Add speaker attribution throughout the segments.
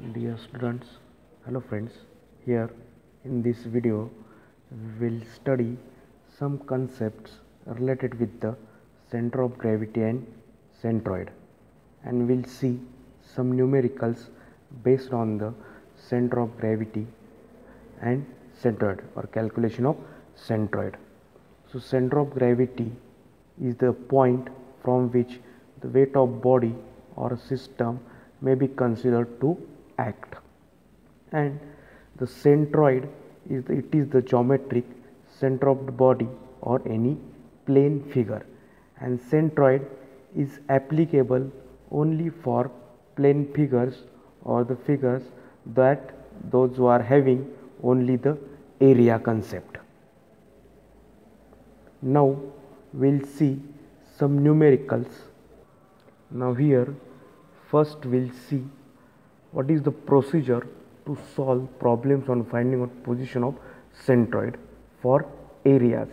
Speaker 1: dear students hello friends. Here in this video we will study some concepts related with the center of gravity and centroid. And we'll see some numericals based on the center of gravity and centroid or calculation of centroid. So center of gravity is the point from which the weight of body or system may be considered to act. And the centroid is the, it is the geometric center of the body or any plane figure. And centroid is applicable only for plane figures or the figures that those who are having only the area concept. Now we'll see some numericals. Now here first we'll see what is the procedure to solve problems on finding out position of centroid for areas?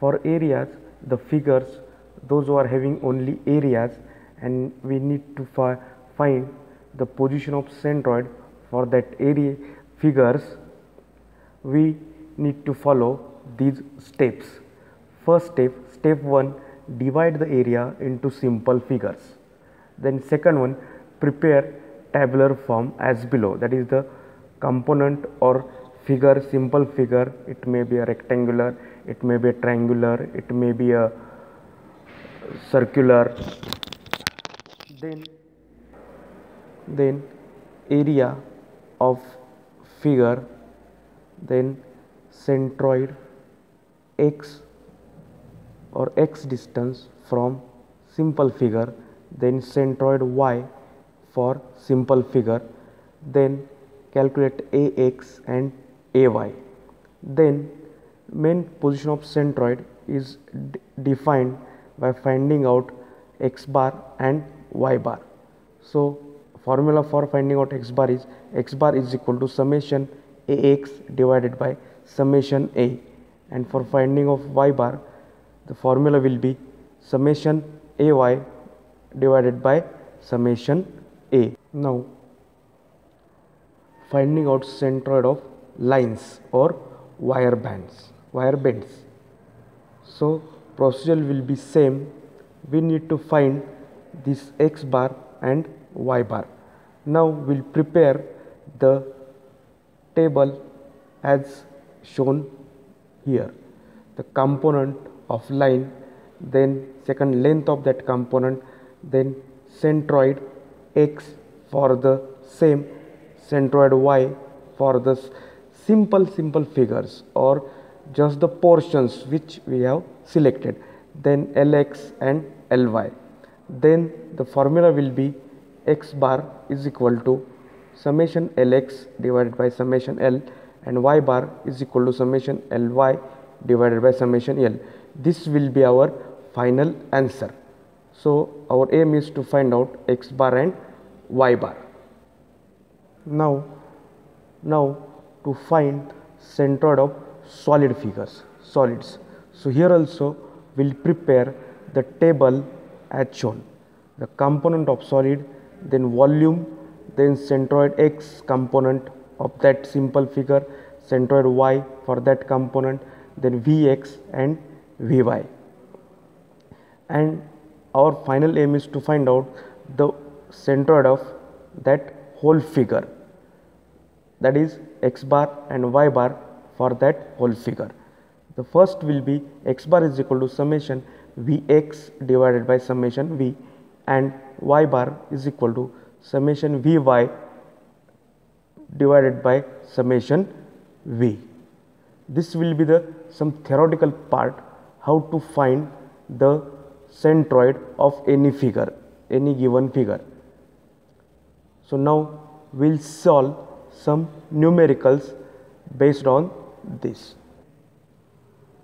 Speaker 1: For areas the figures those who are having only areas and we need to fi find the position of centroid for that area figures we need to follow these steps. First step step 1 divide the area into simple figures. Then second one prepare tabular form as below. That is the component or figure simple figure. It may be a rectangular it may be a triangular it may be a circular. Then then area of figure then centroid x or x distance from simple figure then centroid y for simple figure then calculate ax and ay then main position of centroid is defined by finding out x bar and y bar. So formula for finding out x bar is x bar is equal to summation ax divided by summation a. And for finding of y bar the formula will be summation ay divided by summation a. Now finding out centroid of lines or wire bands, wire bends. So procedure will be same. We need to find this x bar and y bar. Now we'll prepare the table as shown here. The component of line then second length of that component then centroid x for the same centroid y for the simple simple figures or just the portions which we have selected. Then lx and ly. Then the formula will be x bar is equal to summation lx divided by summation l and y bar is equal to summation ly divided by summation l. This will be our final answer. So, our aim is to find out x bar and y bar. Now, now to find centroid of solid figures, solids. So, here also we will prepare the table as shown. The component of solid, then volume, then centroid x component of that simple figure, centroid y for that component, then vx and Vy and our final aim is to find out the centroid of that whole figure that is x bar and y bar for that whole figure. The first will be x bar is equal to summation Vx divided by summation V and y bar is equal to summation Vy divided by summation V. This will be the some theoretical part how to find the centroid of any figure, any given figure. So, now we will solve some numericals based on this.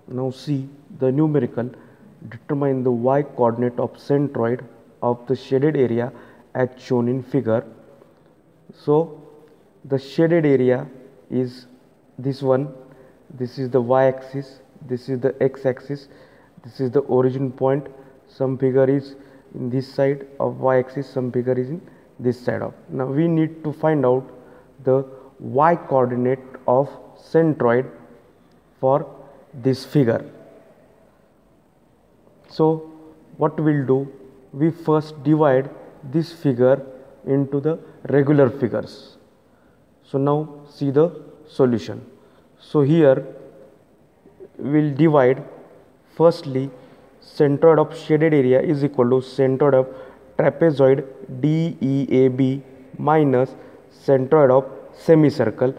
Speaker 1: Now, see the numerical determine the y coordinate of centroid of the shaded area as shown in figure. So, the shaded area is this one, this is the y axis this is the x axis this is the origin point some figure is in this side of y axis some figure is in this side of. Now we need to find out the y coordinate of centroid for this figure. So what we'll do we first divide this figure into the regular figures. So now see the solution. So here we'll divide firstly centroid of shaded area is equal to centroid of trapezoid DEAB minus centroid of semicircle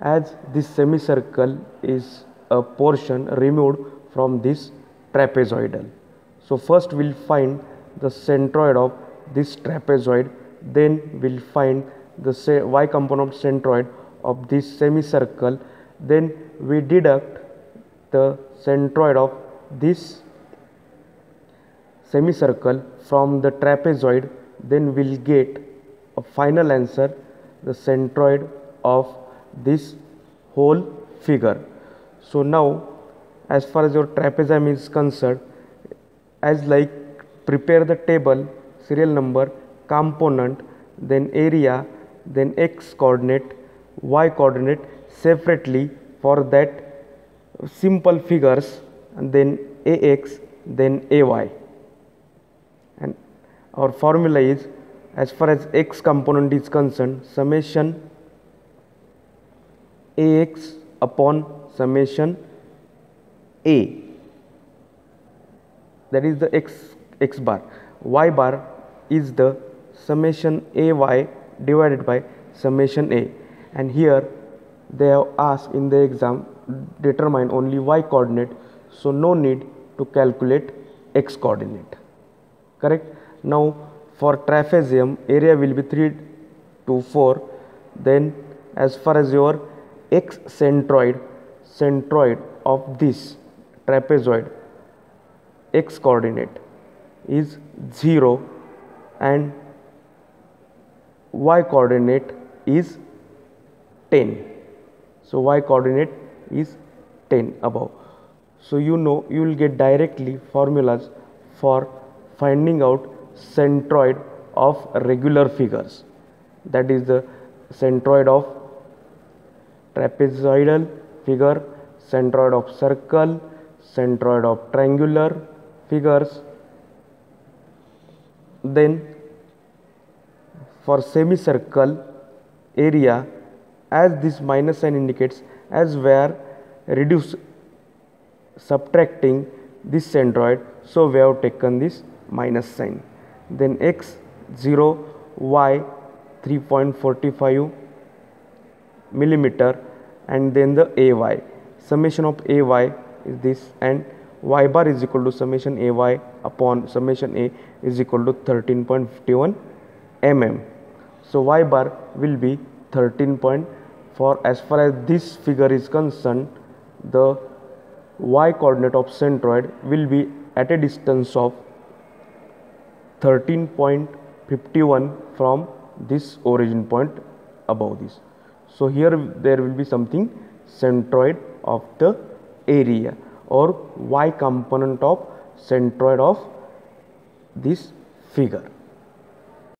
Speaker 1: as this semicircle is a portion removed from this trapezoidal. So first we'll find the centroid of this trapezoid then we'll find the y component centroid of this semicircle then we deduct the centroid of this semicircle from the trapezoid then we'll get a final answer the centroid of this whole figure. So now as far as your trapezium is concerned as like prepare the table serial number component then area then x coordinate y coordinate separately for that simple figures and then ax then ay our formula is as far as x component is concerned summation ax upon summation a. That is the x x bar. Y bar is the summation ay divided by summation a. And here they have asked in the exam determine only y coordinate so no need to calculate x coordinate. Correct now for trapezium area will be 3 to 4 then as far as your x centroid centroid of this trapezoid x coordinate is 0 and y coordinate is 10 so y coordinate is 10 above. So you know you will get directly formulas for finding out centroid of regular figures. That is the centroid of trapezoidal figure centroid of circle centroid of triangular figures. Then for semicircle area as this minus sign indicates as we are reduce subtracting this centroid so we have taken this minus sign then x 0 y 3.45 millimeter and then the ay summation of ay is this and y bar is equal to summation ay upon summation a is equal to 13.51 mm so y bar will be 13. for as far as this figure is concerned the y coordinate of centroid will be at a distance of 13.51 from this origin point above this. So here there will be something centroid of the area or y component of centroid of this figure.